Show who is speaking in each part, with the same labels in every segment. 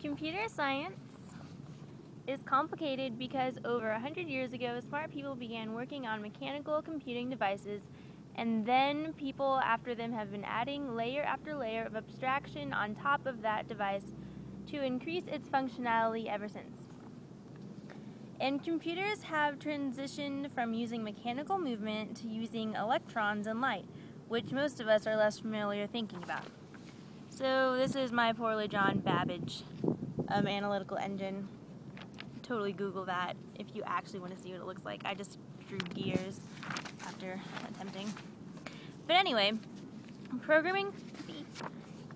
Speaker 1: Computer science is complicated because over 100 years ago, smart people began working on mechanical computing devices, and then people after them have been adding layer after layer of abstraction on top of that device to increase its functionality ever since. And computers have transitioned from using mechanical movement to using electrons and light, which most of us are less familiar thinking about. So this is my poorly drawn Babbage um, analytical engine. Totally Google that if you actually want to see what it looks like. I just drew gears after attempting. But anyway, programming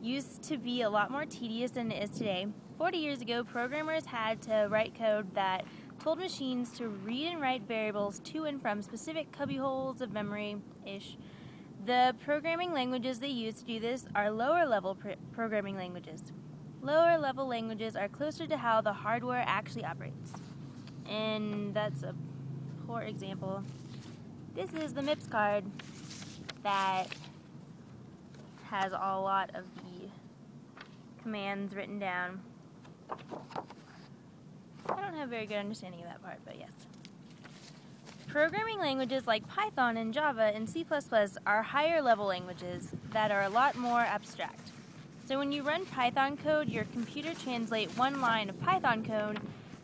Speaker 1: used to be a lot more tedious than it is today. 40 years ago, programmers had to write code that told machines to read and write variables to and from specific cubbyholes of memory-ish the programming languages they use to do this are lower level pr programming languages. Lower level languages are closer to how the hardware actually operates. And that's a poor example. This is the MIPS card that has a lot of the commands written down. I don't have a very good understanding of that part, but yes. Programming languages like Python and Java and C++ are higher level languages that are a lot more abstract. So when you run Python code, your computer translates one line of Python code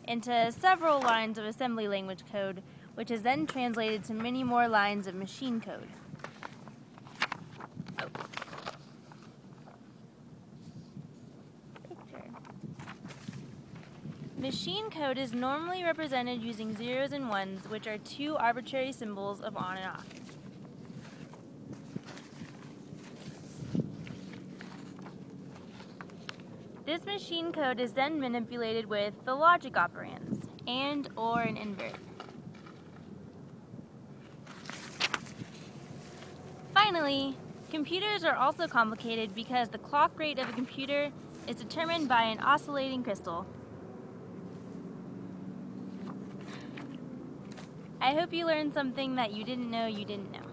Speaker 1: into several lines of assembly language code, which is then translated to many more lines of machine code. Machine code is normally represented using zeros and ones, which are two arbitrary symbols of on and off. This machine code is then manipulated with the logic operands, and or an invert. Finally, computers are also complicated because the clock rate of a computer is determined by an oscillating crystal, I hope you learned something that you didn't know you didn't know.